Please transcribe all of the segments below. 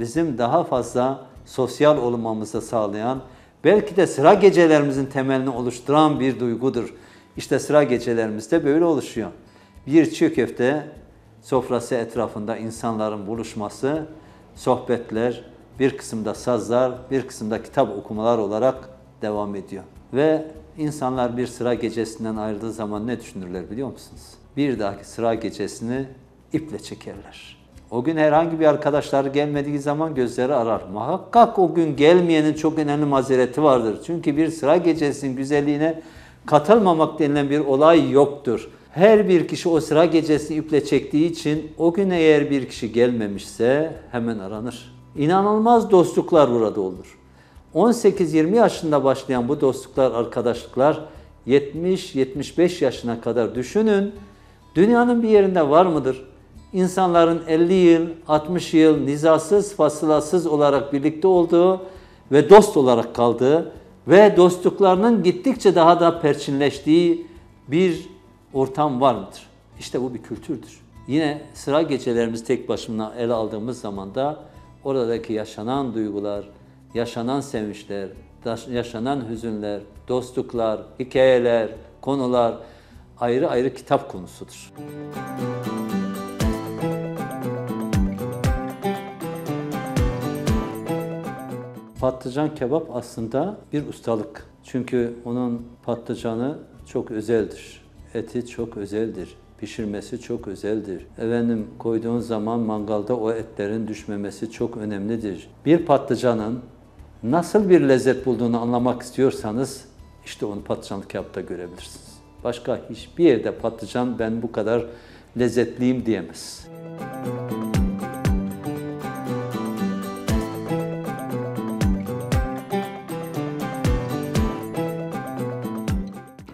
bizim daha fazla sosyal olmamızı sağlayan, belki de sıra gecelerimizin temelini oluşturan bir duygudur. İşte sıra gecelerimiz de böyle oluşuyor. Bir çiğ köfte sofrası etrafında insanların buluşması, sohbetler, bir kısımda sazlar, bir kısımda kitap okumalar olarak devam ediyor. Ve insanlar bir sıra gecesinden ayrıldığı zaman ne düşünürler biliyor musunuz? Bir dahaki sıra gecesini iple çekerler. O gün herhangi bir arkadaşları gelmediği zaman gözleri arar. Muhakkak o gün gelmeyenin çok önemli mazereti vardır. Çünkü bir sıra gecesinin güzelliğine katılmamak denilen bir olay yoktur. Her bir kişi o sıra gecesini iple çektiği için o gün eğer bir kişi gelmemişse hemen aranır. İnanılmaz dostluklar burada olur. 18-20 yaşında başlayan bu dostluklar, arkadaşlıklar 70-75 yaşına kadar düşünün. Dünyanın bir yerinde var mıdır? İnsanların 50 yıl, 60 yıl nizasız, fasılasız olarak birlikte olduğu ve dost olarak kaldığı ve dostluklarının gittikçe daha da perçinleştiği bir ortam var mıdır? İşte bu bir kültürdür. Yine sıra gecelerimizi tek başına ele aldığımız zaman da oradaki yaşanan duygular, yaşanan sevinçler, yaşanan hüzünler, dostluklar, hikayeler, konular ayrı ayrı kitap konusudur. Patlıcan kebap aslında bir ustalık. Çünkü onun patlıcanı çok özeldir. Eti çok özeldir. Pişirmesi çok özeldir. Efendim koyduğun zaman mangalda o etlerin düşmemesi çok önemlidir. Bir patlıcanın nasıl bir lezzet bulduğunu anlamak istiyorsanız işte onu patlıcanlı kebapta görebilirsiniz. Başka hiçbir yerde patlıcan ben bu kadar lezzetliyim diyemez.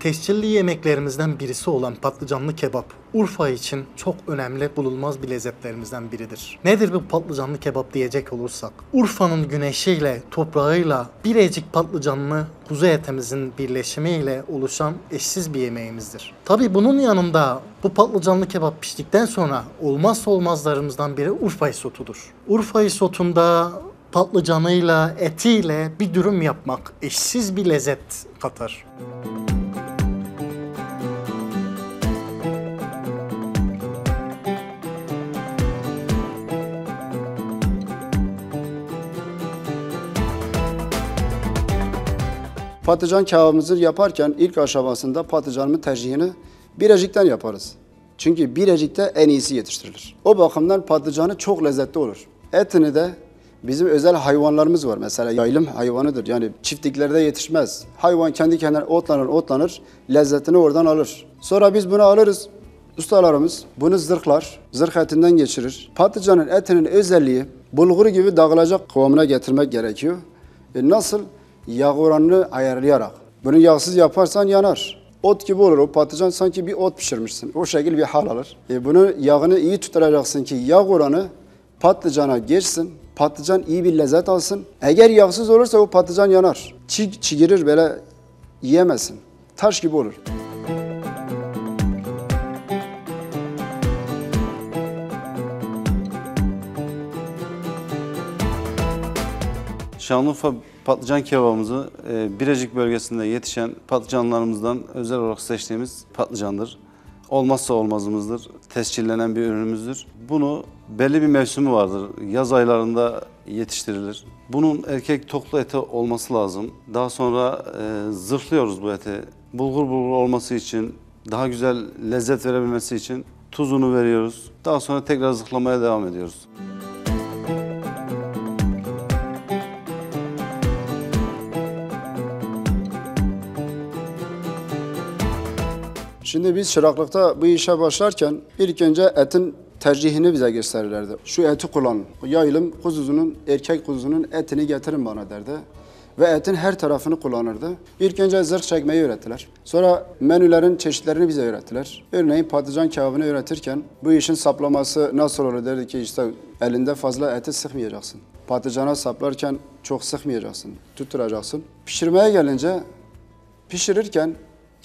Tescilli yemeklerimizden birisi olan patlıcanlı kebap, Urfa için çok önemli bulunmaz bir lezzetlerimizden biridir. Nedir bu patlıcanlı kebap diyecek olursak, Urfa'nın güneşiyle, toprağıyla birecik patlıcanlı kuzu etimizin birleşimiyle oluşan eşsiz bir yemeğimizdir. Tabi bunun yanında bu patlıcanlı kebap piştikten sonra olmazsa olmazlarımızdan biri Urfa isotudur. Urfa isotunda patlıcanıyla, etiyle bir dürüm yapmak eşsiz bir lezzet katar. Patlıcan kebabımızı yaparken ilk aşamasında patlıcanımın tercihini Birecik'ten yaparız. Çünkü Birecik'te en iyisi yetiştirilir. O bakımdan patlıcanı çok lezzetli olur. Etini de bizim özel hayvanlarımız var. Mesela yaylım hayvanıdır. Yani çiftliklerde yetişmez. Hayvan kendi kendine otlanır otlanır. Lezzetini oradan alır. Sonra biz bunu alırız. Ustalarımız bunu zırhlar, zırh etinden geçirir. Patlıcanın etinin özelliği bulgur gibi dağılacak kıvamına getirmek gerekiyor. E nasıl? Yağ oranını ayarlayarak. Bunu yağsız yaparsan yanar. Ot gibi olur o patlıcan sanki bir ot pişirmişsin. O şekil bir hal alır. E bunu yağını iyi tutturacaksın ki yağ oranı patlıcana geçsin. Patlıcan iyi bir lezzet alsın. Eğer yağsız olursa o patlıcan yanar. Çiğ çigirir böyle yiyemezsin. Taş gibi olur. Şanlıurfa patlıcan kebabımızı e, Birecik bölgesinde yetişen patlıcanlarımızdan özel olarak seçtiğimiz patlıcandır. Olmazsa olmazımızdır. Tescillenen bir ürünümüzdür. Bunu belli bir mevsimi vardır. Yaz aylarında yetiştirilir. Bunun erkek toklu eti olması lazım. Daha sonra e, zırhlıyoruz bu eti. Bulgur bulgur olması için, daha güzel lezzet verebilmesi için tuzunu veriyoruz. Daha sonra tekrar zırhlamaya devam ediyoruz. Şimdi biz çıraklıkta bu işe başlarken ilk önce etin tercihini bize gösterirlerdi. Şu eti kullanın. Yayılım kuzuzunun, erkek kuzunun etini getirin bana derdi. Ve etin her tarafını kullanırdı. İlk önce zırh çekmeyi öğrettiler. Sonra menülerin çeşitlerini bize öğrettiler. Örneğin patlıcan kebabını öğretirken bu işin saplaması nasıl olur derdi ki işte elinde fazla eti sıkmayacaksın. Patlıcana saplarken çok sıkmayacaksın, tutturacaksın. Pişirmeye gelince pişirirken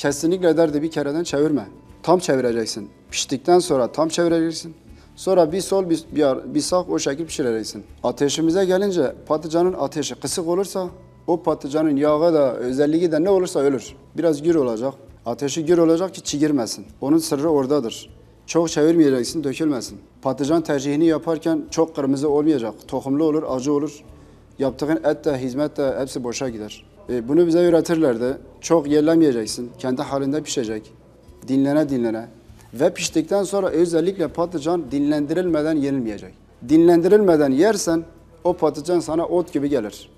Kesinlikle derdi bir kereden çevirme. Tam çevireceksin. Piştikten sonra tam çevireceksin. Sonra bir sol bir, bir, bir sağ o şekilde pişireceksin. Ateşimize gelince patlıcanın ateşi kısık olursa o patlıcanın yağı da özelliği de ne olursa ölür. Biraz gür olacak. Ateşi gür olacak ki çiğ girmesin. Onun sırrı oradadır. Çok çevirmeyeceksin, dökülmesin. Patlıcan tercihini yaparken çok kırmızı olmayacak. Tohumlu olur, acı olur. Yaptığın et de, hizmet de hepsi boşa gider. E, bunu bize öğretirlerdi. Çok yerlemeyeceksin. Kendi halinde pişecek. Dinlene dinlene. Ve piştikten sonra özellikle patlıcan dinlendirilmeden yenilmeyecek. Dinlendirilmeden yersen o patlıcan sana ot gibi gelir.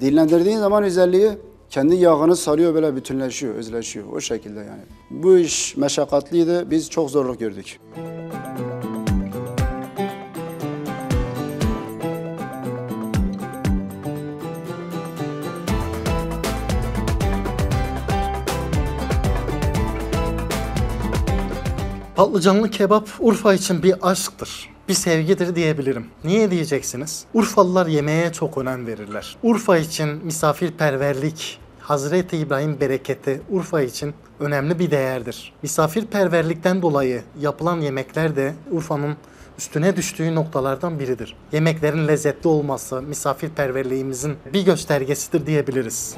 Dinlendirdiğin zaman özelliği kendi yağını sarıyor böyle bütünleşiyor, özleşiyor. O şekilde yani. Bu iş meşakkatliydi. Biz çok zorluk gördük. Patlıcanlı kebap Urfa için bir aşktır. Bir sevgidir diyebilirim. Niye diyeceksiniz? Urfalılar yemeğe çok önem verirler. Urfa için misafirperverlik, Hazreti İbrahim bereketi Urfa için önemli bir değerdir. Misafirperverlikten dolayı yapılan yemekler de Urfa'nın üstüne düştüğü noktalardan biridir. Yemeklerin lezzetli olması misafirperverliğimizin bir göstergesidir diyebiliriz.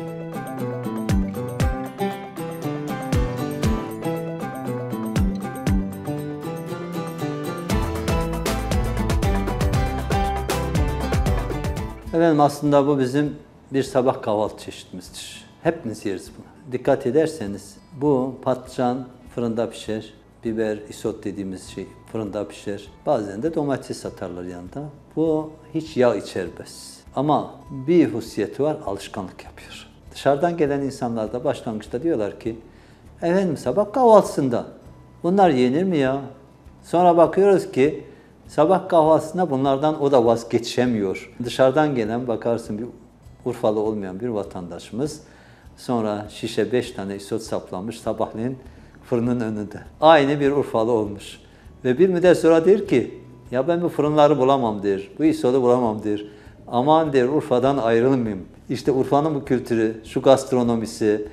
Efendim aslında bu bizim bir sabah kahvaltı çeşitimizdir. Hepimiz yeriz bunu. Dikkat ederseniz bu patlıcan fırında pişer, biber, isot dediğimiz şey fırında pişer. Bazen de domates satarlar yanında. Bu hiç yağ içermez. Ama bir hususiyeti var, alışkanlık yapıyor. Dışarıdan gelen insanlar da başlangıçta diyorlar ki, efendim sabah kahvaltısında bunlar yenir mi ya? Sonra bakıyoruz ki sabah kahvaltısında bunlardan o da vazgeçemiyor. Dışarıdan gelen bakarsın bir Urfalı olmayan bir vatandaşımız sonra şişe beş tane isot saplamış sabahleyin fırının önünde. Aynı bir Urfalı olmuş. Ve bir müddet sonra der ki ya ben bu fırınları bulamam der. Bu isotu bulamam der. Aman der Urfa'dan ayrılmayayım. İşte Urfa'nın bu kültürü, şu gastronomisi,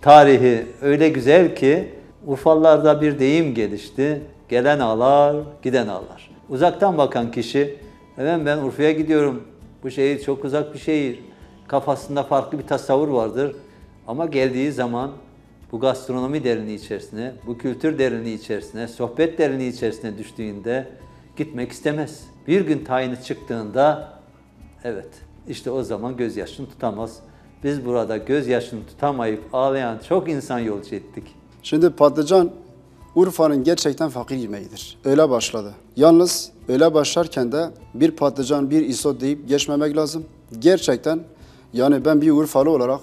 tarihi öyle güzel ki Urfalılarda bir deyim gelişti. Gelen ağlar, giden ağlar. Uzaktan bakan kişi, efendim ben Urfa'ya gidiyorum. Bu şehir çok uzak bir şehir. Kafasında farklı bir tasavvur vardır. Ama geldiği zaman bu gastronomi derinliği içerisine, bu kültür derinliği içerisine, sohbet derinliği içerisine düştüğünde gitmek istemez. Bir gün tayini çıktığında evet işte o zaman gözyaşını tutamaz. Biz burada gözyaşını tutamayıp ağlayan çok insan yolcu ettik. Şimdi patlıcan Urfa'nın gerçekten fakir yemeğidir. Öyle başladı. Yalnız öyle başlarken de bir patlıcan, bir isot deyip geçmemek lazım. Gerçekten yani ben bir Urfalı olarak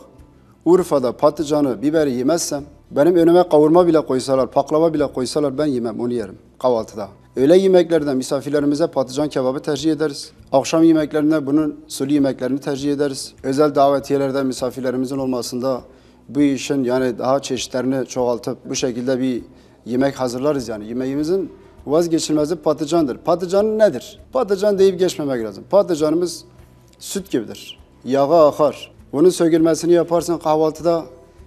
Urfa'da patlıcanı, biberi yemezsem benim önüme kavurma bile koysalar, baklava bile koysalar ben yemem, onu yerim kahvaltıda. Öğle yemeklerden misafirlerimize patlıcan kebabı tercih ederiz. Akşam yemeklerinde bunun sulu yemeklerini tercih ederiz. Özel davetiyelerde misafirlerimizin olmasında bu işin yani daha çeşitlerini çoğaltıp bu şekilde bir yemek hazırlarız yani. Yemeğimizin vazgeçilmezi patlıcandır. Patlıcan nedir? Patlıcan deyip geçmemek lazım. Patlıcanımız süt gibidir. Yağı akar. Bunun sökülmesini yaparsın kahvaltıda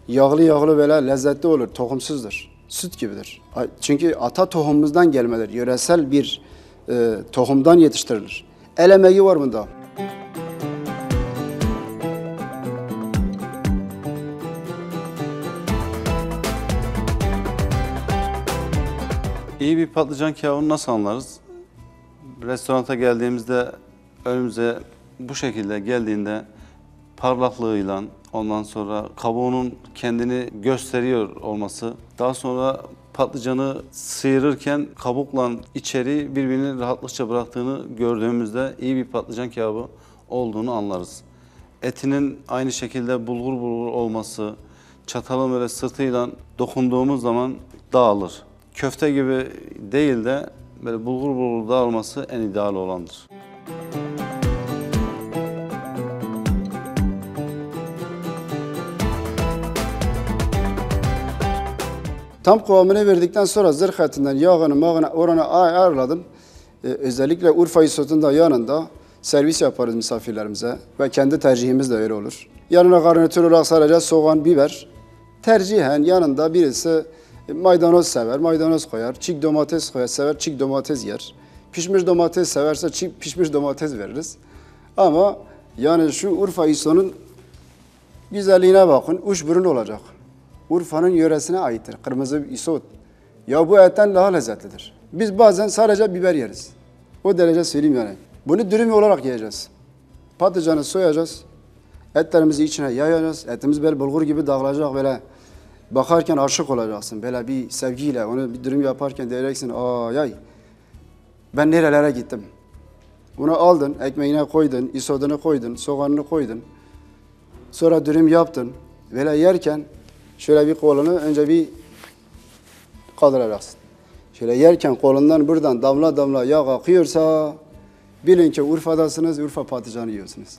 yağlı yağlı böyle lezzetli olur. Tohumsuzdur. Süt gibidir. Çünkü ata tohumumuzdan gelmedir. Yöresel bir e, tohumdan yetiştirilir. El emeği var bunda. İyi bir patlıcan kebabını nasıl anlarız? Restoranta geldiğimizde önümüze bu şekilde geldiğinde parlaklığıyla ondan sonra kabuğunun kendini gösteriyor olması, daha sonra patlıcanı sıyırırken kabukla içeri birbirini rahatlıkça bıraktığını gördüğümüzde iyi bir patlıcan kebabı olduğunu anlarız. Etinin aynı şekilde bulgur bulgur olması, çatalın böyle sırtıyla dokunduğumuz zaman dağılır. Köfte gibi değil de böyle bulgur bulgur dağılması en ideal olandır. Tam kıvamını verdikten sonra zırh yağını mağını oranı ay- ayarladım. Ee, özellikle Urfa isotun da yanında servis yaparız misafirlerimize ve kendi tercihimiz de öyle olur. Yanına garnitür olarak sadece soğan, biber. Tercihen yanında birisi maydanoz sever, maydanoz koyar. Çiğ domates koyar, sever, çiğ domates yer. Pişmiş domates severse çiğ pişmiş domates veririz. Ama yani şu Urfa isonun güzelliğine bakın. Uç burun olacak. Urfa'nın yöresine aittir. Kırmızı isot. Ya bu etten daha lezzetlidir. Biz bazen sadece biber yeriz. O derece söyleyeyim yani. Bunu dürüm olarak yiyeceğiz. Patlıcanı soyacağız. Etlerimizi içine yayacağız. Etimiz böyle bulgur gibi dağılacak böyle. Bakarken aşık olacaksın. Böyle bir sevgiyle onu bir dürüm yaparken diyeceksin. Aa yay. Ben nerelere gittim. Bunu aldın, ekmeğine koydun, isodunu koydun, soğanını koydun. Sonra dürüm yaptın. Böyle yerken şöyle bir kolunu önce bir kaldıracaksın. Şöyle yerken kolundan buradan damla damla yağ akıyorsa bilin ki Urfa'dasınız, Urfa patlıcanı yiyorsunuz.